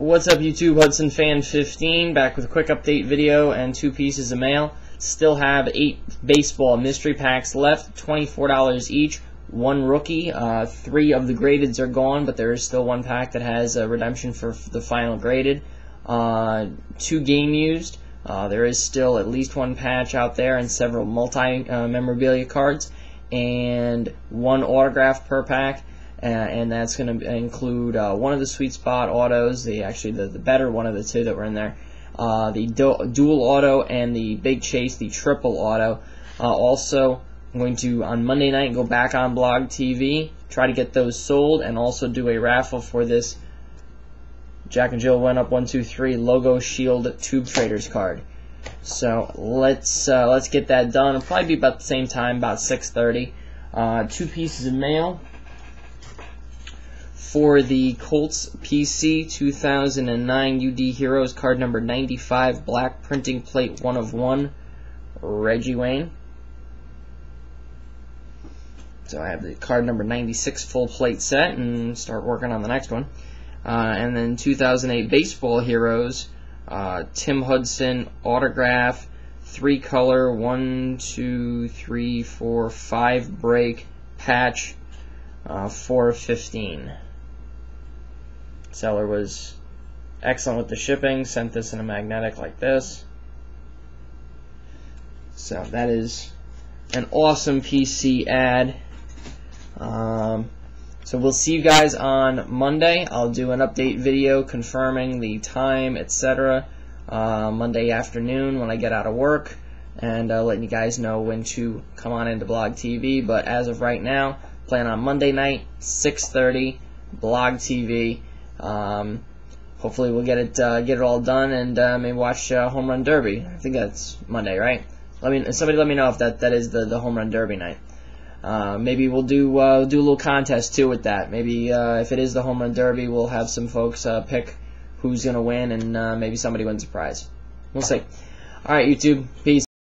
What's up YouTube, Hudson Fan 15, back with a quick update video and two pieces of mail. Still have eight baseball mystery packs left, $24 each, one rookie, uh, three of the gradeds are gone, but there is still one pack that has a redemption for the final graded. Uh, two game used, uh, there is still at least one patch out there and several multi-memorabilia cards, and one autograph per pack. Uh, and that's going to include uh, one of the sweet spot autos, the actually the, the better one of the two that were in there, uh, the dual auto and the big chase, the triple auto. Also, I'm going to on Monday night go back on Blog TV, try to get those sold, and also do a raffle for this Jack and Jill went up one two three logo shield tube traders card. So let's uh, let's get that done. It'll probably be about the same time, about 6:30. Uh, two pieces of mail for the Colts PC 2009 UD Heroes card number 95, black printing plate 1 of 1, Reggie Wayne. So I have the card number 96 full plate set and start working on the next one. Uh, and then 2008 Baseball Heroes, uh, Tim Hudson autograph, three color, one, two, three, four, five break patch, uh, 415. Seller was excellent with the shipping, sent this in a magnetic like this. So that is an awesome PC add. Um, so we'll see you guys on Monday. I'll do an update video confirming the time, etc. Uh, Monday afternoon when I get out of work and uh, letting you guys know when to come on into Blog TV. But as of right now, plan on Monday night, 6.30, Blog TV. Um, hopefully we'll get it uh, get it all done and uh, maybe watch uh, Home Run Derby. I think that's Monday, right? Let me somebody let me know if that that is the the Home Run Derby night. Uh, maybe we'll do uh, do a little contest too with that. Maybe uh, if it is the Home Run Derby, we'll have some folks pick who's gonna win and maybe somebody wins a prize. We'll see. All right, YouTube. Peace.